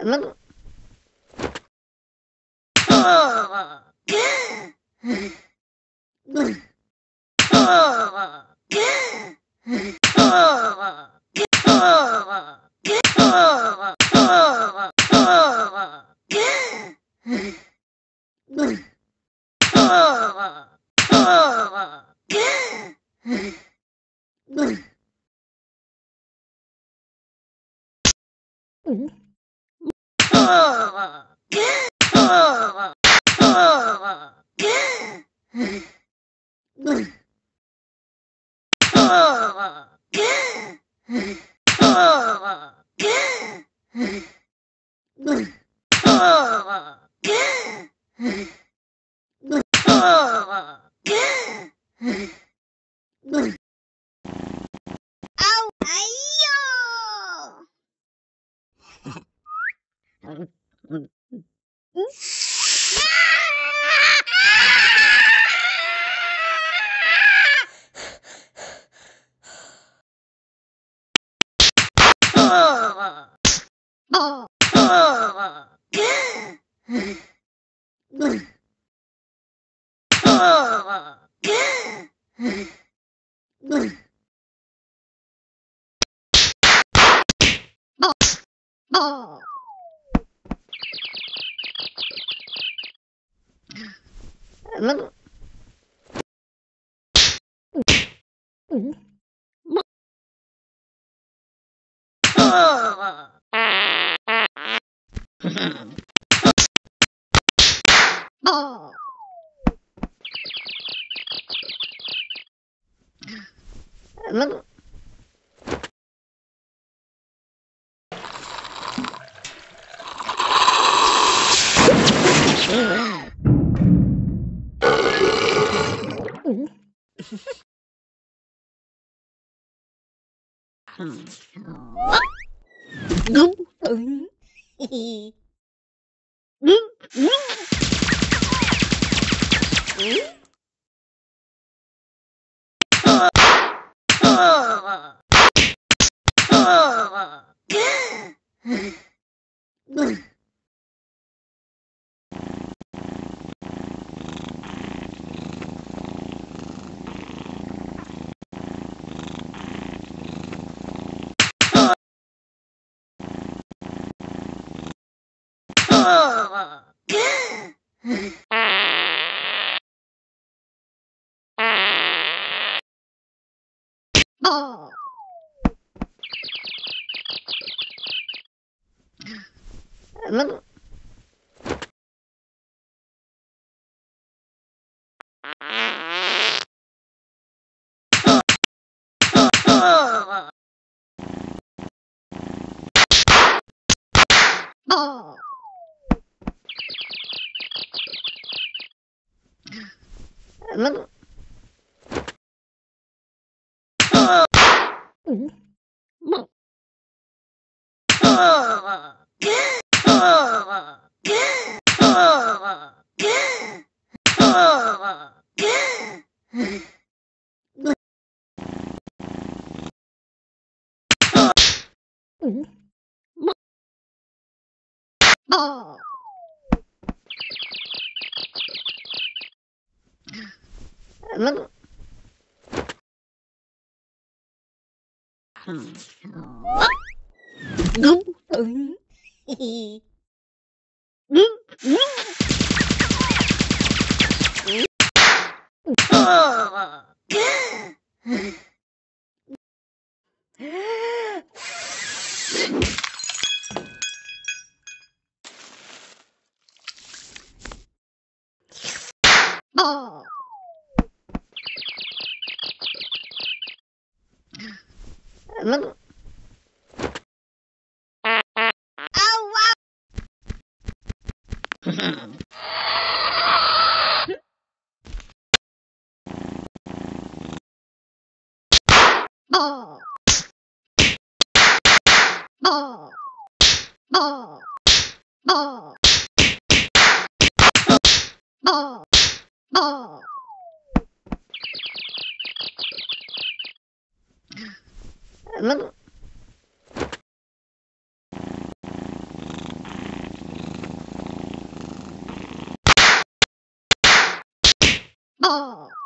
Let me... Oh. Oh. Oh. Au! Oh. mất mất No. Mm-hmm. Oh. lắm Oh. look. oh. oh. Ow, oh, wow. Ball. Ball. Ball. Ball. Ball. Ball. Ball.